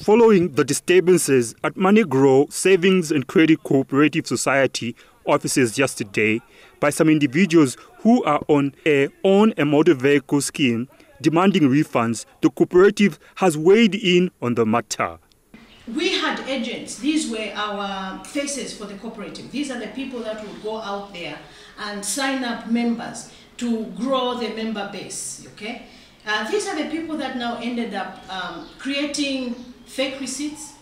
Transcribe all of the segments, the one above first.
Following the disturbances at Money Grow Savings and Credit Cooperative Society offices yesterday by some individuals who are on a own a motor vehicle scheme demanding refunds, the cooperative has weighed in on the matter. We had agents. These were our faces for the cooperative. These are the people that would go out there and sign up members to grow the member base. Okay, uh, these are the people that now ended up um, creating fake receipts,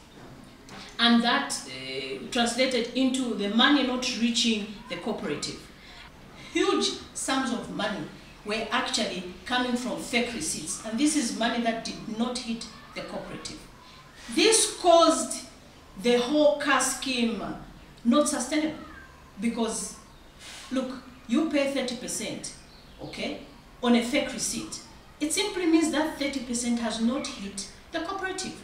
and that uh, translated into the money not reaching the cooperative. Huge sums of money were actually coming from fake receipts, and this is money that did not hit the cooperative. This caused the whole car scheme not sustainable because, look, you pay 30%, okay, on a fake receipt. It simply means that 30% has not hit the cooperative.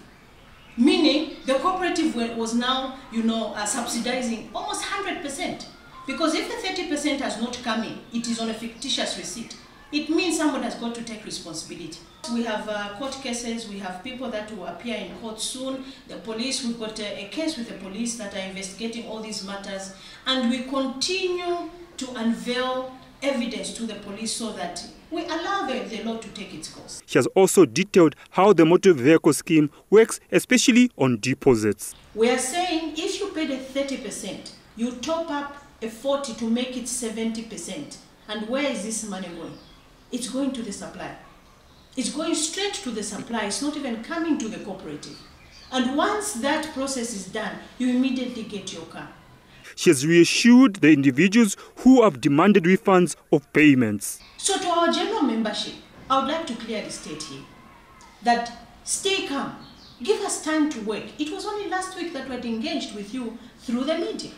Meaning the cooperative was now, you know, uh, subsidizing almost 100%. Because if the 30% has not come in, it is on a fictitious receipt. It means someone has got to take responsibility. We have uh, court cases, we have people that will appear in court soon. The police, we've got a, a case with the police that are investigating all these matters. And we continue to unveil evidence to the police so that we allow the, the law to take its course. She has also detailed how the motor vehicle scheme works, especially on deposits. We are saying if you paid a 30%, you top up a 40 to make it 70%. And where is this money going? It's going to the supplier. It's going straight to the supplier. It's not even coming to the cooperative. And once that process is done, you immediately get your car. She has reassured the individuals who have demanded refunds of payments. So to our general membership, I would like to clearly state here that stay calm. Give us time to work. It was only last week that we had engaged with you through the meeting.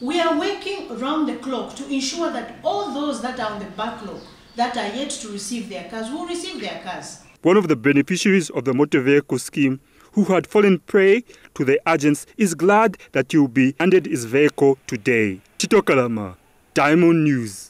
We are working around the clock to ensure that all those that are on the backlog that are yet to receive their cars will receive their cars. One of the beneficiaries of the motor vehicle scheme who had fallen prey to the agents is glad that will be handed his vehicle today. Tito Kalama, Diamond News.